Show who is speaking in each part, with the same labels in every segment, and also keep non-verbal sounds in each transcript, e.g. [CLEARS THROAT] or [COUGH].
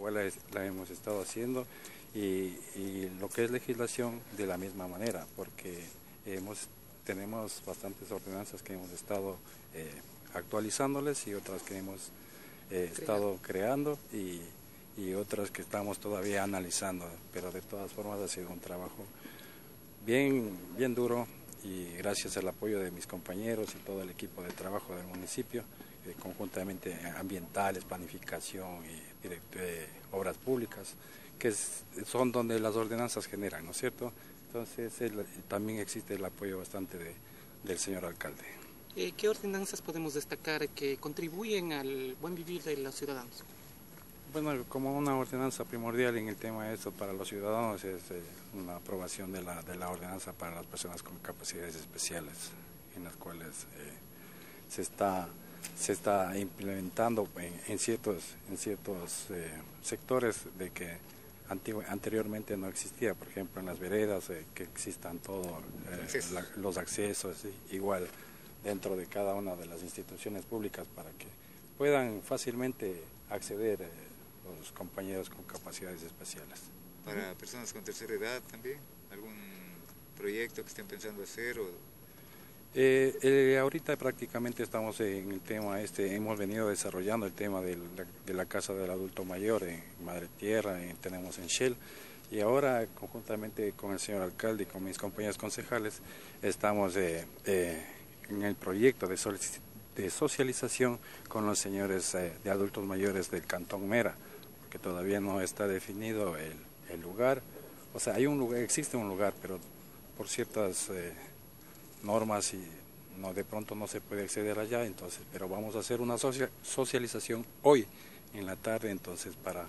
Speaker 1: igual la, hemos estado haciendo y, lo que es legislación de la misma manera, porque hemos, tenemos bastantes ordenanzas que hemos estado eh, actualizándoles y otras que hemos eh, estado creando y, y otras que estamos todavía analizando, pero de todas formas ha sido un trabajo bien, bien duro y gracias al apoyo de mis compañeros y todo el equipo de trabajo del municipio, conjuntamente ambientales, planificación y de obras públicas, que son donde las ordenanzas generan, ¿no es cierto? Entonces también existe el apoyo bastante del señor alcalde.
Speaker 2: Eh, ¿Qué ordenanzas podemos destacar que contribuyen al buen vivir de los ciudadanos?
Speaker 1: Bueno, como una ordenanza primordial en el tema de esto para los ciudadanos es eh, una aprobación de la, de la ordenanza para las personas con capacidades especiales, en las cuales eh, se está se está implementando en, ciertos en ciertos eh, sectores de que anteriormente no existía, por ejemplo en las veredas que existan todos los accesos igual dentro de cada una de las instituciones públicas para que puedan fácilmente acceder los compañeros con capacidades especiales.
Speaker 3: ¿Para personas con tercera edad también? ¿Algún proyecto que estén pensando hacer? O...
Speaker 1: Eh, eh, ahorita prácticamente estamos en el tema este, hemos venido desarrollando el tema de la, Casa del Adulto Mayor en Madre Tierra, tenemos en Shell, y ahora conjuntamente con el señor alcalde y con mis compañeros concejales estamos eh, en el proyecto de, de socialización con los señores de adultos mayores del Cantón Mera que todavía no está definido el, el, lugar. O sea, hay un lugar, existe un lugar, pero por ciertas eh, normas y no de pronto no se puede acceder allá, entonces, pero vamos a hacer una socialización hoy en la tarde, entonces, para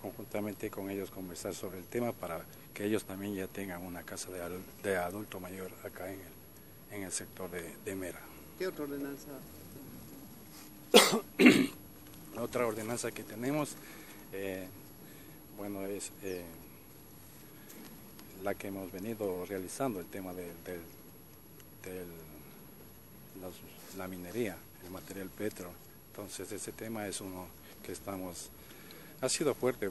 Speaker 1: conjuntamente con ellos conversar sobre el tema para que ellos también ya tengan una casa de, de adulto mayor acá en el, en el sector de, de Mera.
Speaker 4: ¿Qué otra ordenanza? [COUGHS]
Speaker 1: otra ordenanza que tenemos eh, bueno, es eh, la que hemos venido realizando, el tema de, la minería, el material petro. Entonces ese tema es uno que estamos, ha sido fuerte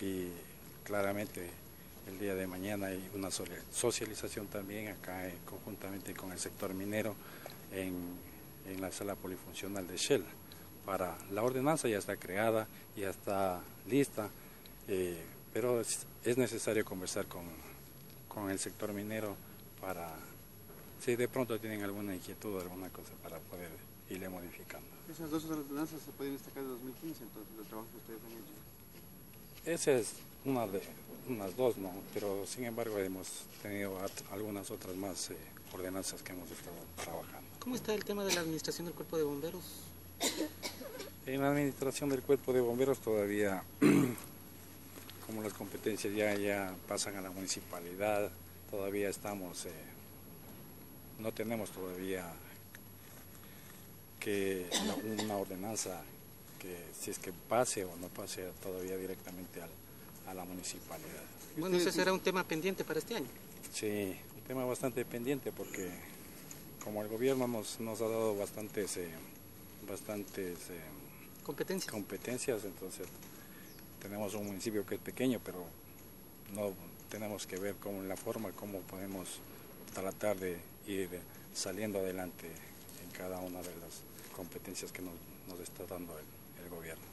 Speaker 1: y claramente el día de mañana hay una socialización también acá eh, conjuntamente con el sector minero en, en la sala polifuncional de Shell para la ordenanza ya está creada, ya está lista, eh, pero es, necesario conversar con, con, el sector minero para, si de pronto tienen alguna inquietud o alguna cosa, para poder irle modificando.
Speaker 4: Esas dos ordenanzas se pueden destacar de 2015, entonces, el trabajo que ustedes han hecho.
Speaker 1: Esa es una de unas dos, ¿no? Pero sin embargo hemos tenido algunas otras más eh, ordenanzas que hemos estado trabajando.
Speaker 2: ¿Cómo está el tema de la administración del cuerpo de bomberos?
Speaker 1: En la administración del cuerpo de bomberos todavía, [CLEARS THROAT] como las competencias ya, ya pasan a la municipalidad, todavía estamos, eh, no tenemos todavía que una, ordenanza que si es que pase o no pase todavía directamente a la municipalidad.
Speaker 2: Bueno, ese será un tema pendiente para este año.
Speaker 1: Sí, un tema bastante pendiente porque como el gobierno nos, nos ha dado bastantes... Eh, bastantes eh,
Speaker 2: competencias.
Speaker 1: competencias, entonces tenemos un municipio que es pequeño, pero no tenemos que ver cómo la forma, cómo podemos tratar de ir saliendo adelante en cada una de las competencias que nos, está dando el gobierno.